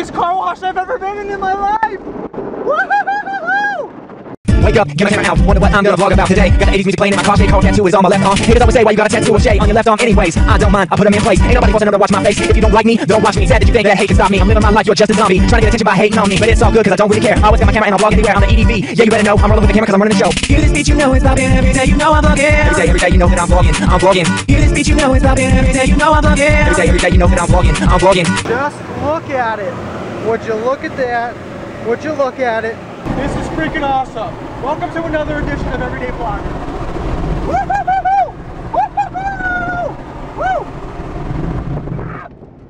craziest car wash I've ever been in in my life. Wake up, get my camera out. Wonder what I'm gonna vlog about today. Got the 80s music playing in my car. J. Cole tattoo is on my left arm. Niggas always say, why you got a tattoo of Shay on your left arm? Anyways, I don't mind. I put them in place. Ain't nobody forcing them to watch my face. If you don't like me, don't watch me. Sad that you think that hate can stop me. I'm living my life. You're just a zombie. Trying to get attention by hating on me, but it's all good because I don't really care. I always got my camera and I'll vlog anywhere on the EDV. Yeah, you better know I'm rolling with the camera because I'm running the show. Hear this beat, you know it's popping every day. You know I'm vlogging. Every day, every day, you know that I'm vlogging. I'm vlogging. Hear this beat, you know it's popping every day. You know I'm vlogging. Every day, every day, you know that I'm vlogging. I'm vlogging. Just look at it. Would you look at that? Would you look at it? This is freaking awesome. Welcome to another edition of Everyday Vlogger.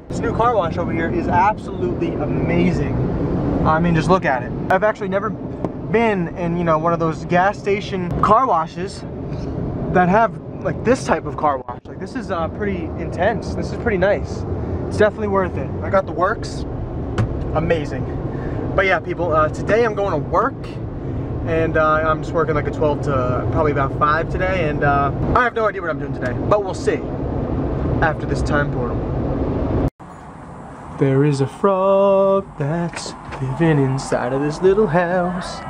This new car wash over here is absolutely amazing. I mean, just look at it. I've actually never been in, you know, one of those gas station car washes that have like this type of car wash. Like this is uh, pretty intense. This is pretty nice. It's definitely worth it. I got the works. Amazing. But yeah, people, uh, today I'm going to work and uh, I'm just working like a 12 to probably about 5 today and uh, I have no idea what I'm doing today, but we'll see after this time portal. There is a frog that's living inside of this little house.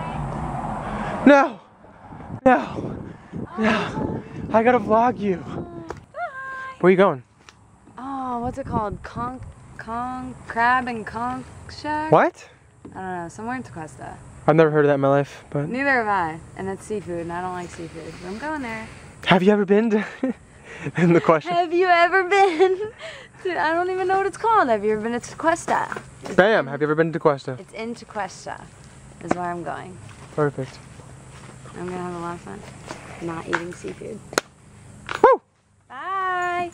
No! No! No! I gotta vlog you. Where are you going? Oh, what's it called? Conch, conch, crab and conch shack? What? I don't know, somewhere in Tequesta. I've never heard of that in my life, but Neither have I, and that's seafood, and I don't like seafood. But I'm going there. have you ever been to? and the question. Have you ever been? to, I don't even know what it's called. Have you ever been to Tequesta? Bam! Have you ever been to Cuesta? It's in Tequesta. Is where I'm going. Perfect. I'm gonna have a lot of fun. Not eating seafood. Woo! Bye.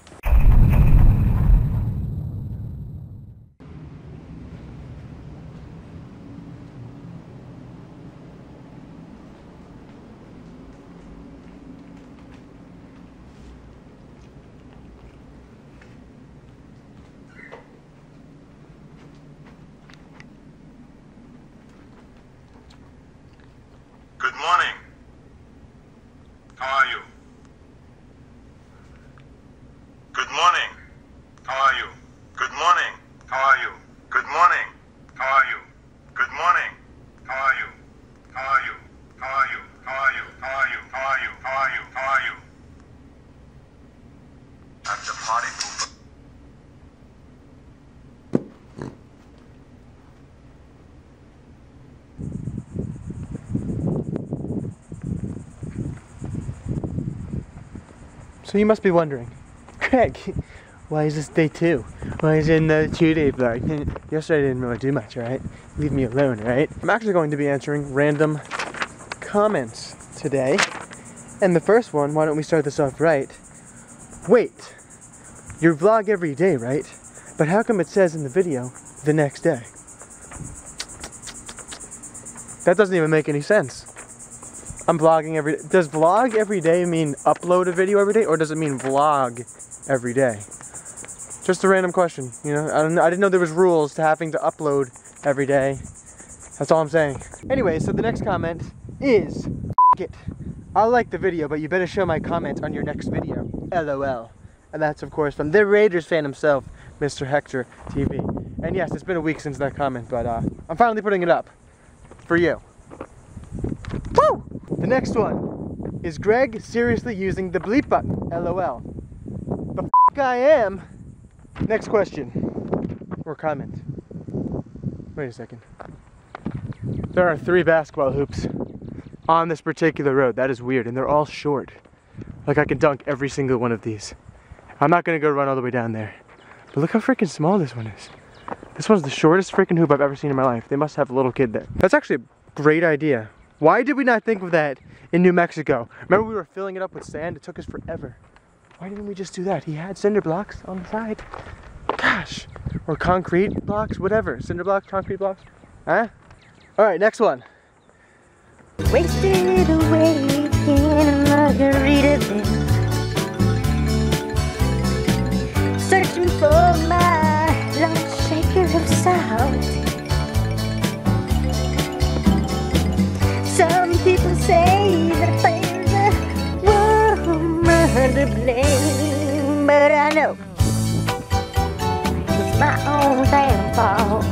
Good morning. How are you? Good morning. How are you? Good morning. How are you? Good morning. How are you? Good morning. How are you? How are you? How are you? How are you? How are you? How are you? How are you? How are you? At the party pooper. So you must be wondering, Greg, why is this day two? Why is it another two day vlog? Yesterday I didn't really do much, right? Leave me alone, right? I'm actually going to be answering random comments today. And the first one, why don't we start this off right? Wait, you vlog every day, right? But how come it says in the video the next day? That doesn't even make any sense. I'm vlogging every Does vlog every day mean upload a video every day or does it mean vlog every day? Just a random question, you know? I, I didn't know there was rules to having to upload every day. That's all I'm saying. Anyway, so the next comment is "F- it. I like the video, but you better show my comment on your next video. LOL. And that's of course from the Raiders fan himself, Mr. Hector TV. And yes, it's been a week since that comment, but uh, I'm finally putting it up for you. Woo! The next one is Greg seriously using the bleep button? LOL. The f I am. Next question or comment. Wait a second. There are three basketball hoops on this particular road. That is weird, and they're all short. Like I can dunk every single one of these. I'm not gonna go run all the way down there. But look how freaking small this one is. This one's the shortest freaking hoop I've ever seen in my life. They must have a little kid there. That's actually a great idea. Why did we not think of that in New Mexico? Remember we were filling it up with sand? It took us forever. Why didn't we just do that? He had cinder blocks on the side. Gosh. Or concrete blocks, whatever. Cinder blocks, concrete blocks. Huh? Alright, next one. Wasted away in. Searching for my but I know it's my own damn fault.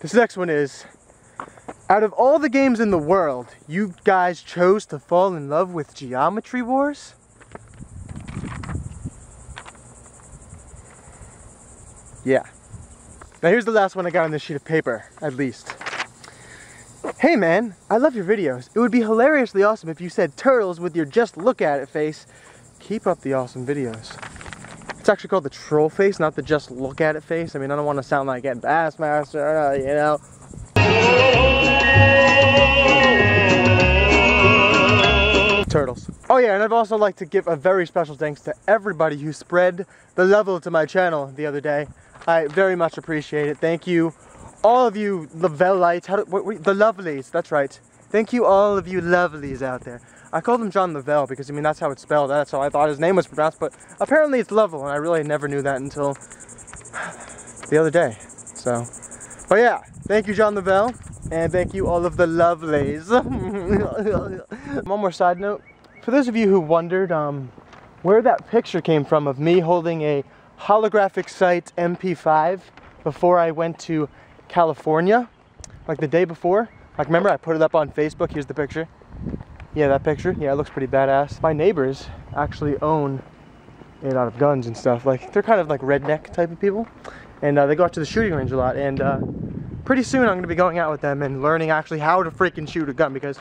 This next one is, out of all the games in the world, you guys chose to fall in love with Geometry Wars? Yeah. Now here's the last one I got on this sheet of paper, at least. Hey man, I love your videos. It would be hilariously awesome if you said turtles with your just look at it face. Keep up the awesome videos. It's actually called the troll face, not the just look at it face. I mean, I don't want to sound like a Bassmaster, you know. Turtles. Oh yeah, and I'd also like to give a very special thanks to everybody who spread the level to my channel the other day. I very much appreciate it. Thank you, all of you Lavelites, how do, wait, wait, the lovelies, that's right. Thank you all of you lovelies out there. I called him John Lavelle because, I mean, that's how it's spelled. That's how I thought his name was pronounced, but apparently it's Lovell, and I really never knew that until the other day. So, but yeah, thank you, John Lavelle, and thank you all of the lovelies. One more side note. For those of you who wondered um, where that picture came from of me holding a holographic sight MP5 before I went to California, like the day before. Like remember I put it up on Facebook, here's the picture. Yeah, that picture, yeah, it looks pretty badass. My neighbors actually own a lot of guns and stuff. Like they're kind of like redneck type of people. And uh, they go out to the shooting range a lot. And uh, pretty soon I'm gonna be going out with them and learning actually how to freaking shoot a gun because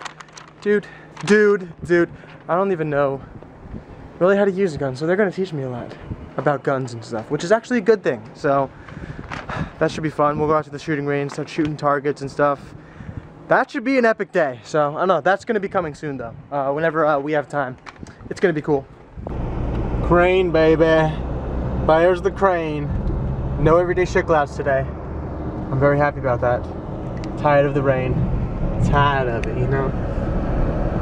dude, dude, dude, I don't even know really how to use a gun. So they're gonna teach me a lot about guns and stuff, which is actually a good thing. So that should be fun. We'll go out to the shooting range, start shooting targets and stuff. That should be an epic day. So I don't know, that's gonna be coming soon though. Uh, whenever uh, we have time. It's gonna be cool. Crane, baby. There's the crane. No everyday shit clouds today. I'm very happy about that. Tired of the rain. Tired of it, you know.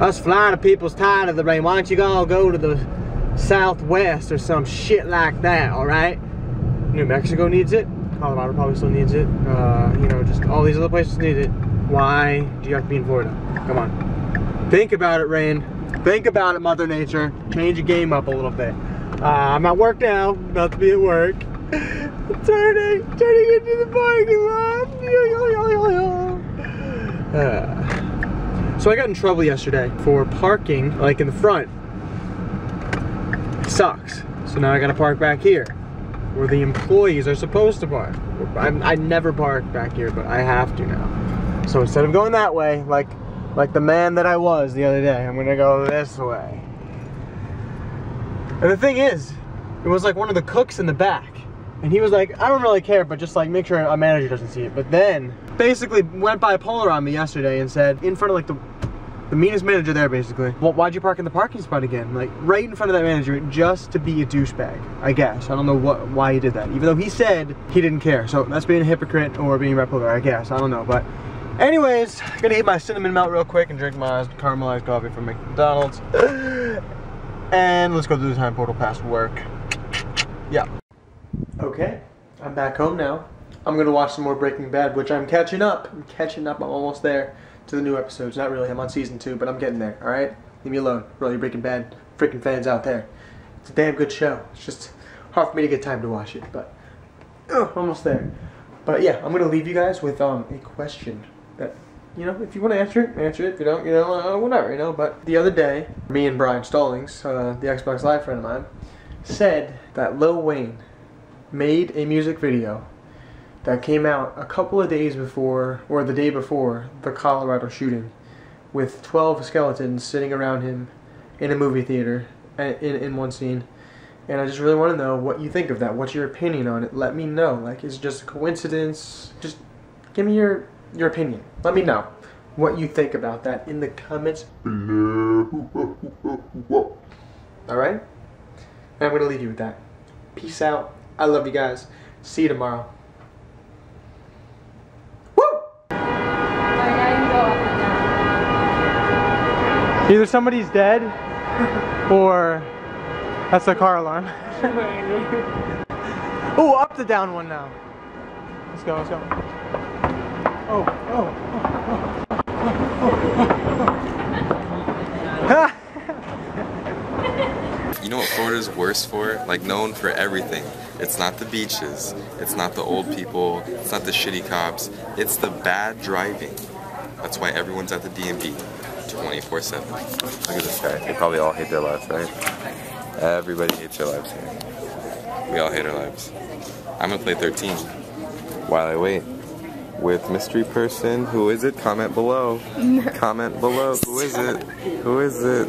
Us Florida people's tired of the rain. Why don't you all go to the southwest or some shit like that, alright? New Mexico needs it. Colorado probably still needs it. Uh, you know, just all these other places need it. Why do you have to be in Florida? Come on. Think about it, Rain. Think about it, Mother Nature. Change your game up a little bit. Uh, I'm at work now. About to be at work. turning, turning into the parking lot. Uh, so I got in trouble yesterday for parking like in the front. It sucks. So now I gotta park back here where the employees are supposed to park. I'm, I never park back here, but I have to now. So instead of going that way, like like the man that I was the other day, I'm gonna go this way. And the thing is, it was like one of the cooks in the back. And he was like, I don't really care, but just like make sure a manager doesn't see it. But then basically went bipolar on me yesterday and said, in front of like the the meanest manager there basically. Well, why'd you park in the parking spot again? Like right in front of that manager just to be a douchebag, I guess. I don't know what why he did that. Even though he said he didn't care. So that's being a hypocrite or being bipolar, I guess. I don't know. But anyways, I'm gonna eat my cinnamon melt real quick and drink my caramelized coffee from McDonald's. And let's go through the time portal past work. Yeah. Okay, I'm back home now. I'm gonna watch some more Breaking Bad, which I'm catching up. I'm catching up. I'm almost there to the new episodes. Not really. I'm on season two, but I'm getting there. All right, leave me alone. You Breaking Bad freaking fans out there, it's a damn good show. It's just hard for me to get time to watch it, but oh, almost there. But yeah, I'm gonna leave you guys with um a question that you know, if you want to answer it, answer it. If you don't, you know, uh, whatever, you know. But the other day, me and Brian Stallings, uh, the Xbox Live friend of mine, said that Lil Wayne made a music video that came out a couple of days before, or the day before, the Colorado shooting, with 12 skeletons sitting around him in a movie theater in, in one scene. And I just really want to know what you think of that. What's your opinion on it? Let me know. Like, is it just a coincidence? Just give me your your opinion. Let me know what you think about that in the comments below. Alright? And I'm going to leave you with that. Peace out. I love you guys. See you tomorrow. Either somebody's dead or that's the car alarm. oh, up the down one now. Let's go, let's go. Oh, oh, oh, oh, You know what Florida's worse for? Like known for everything. It's not the beaches. It's not the old people. It's not the shitty cops. It's the bad driving. That's why everyone's at the DMV 24 7. Look at this guy. They probably all hate their lives, right? Everybody hates their lives here. We all hate our lives. I'm gonna play 13 while I wait with mystery person. Who is it? Comment below. Comment below. Who is it? Who is it?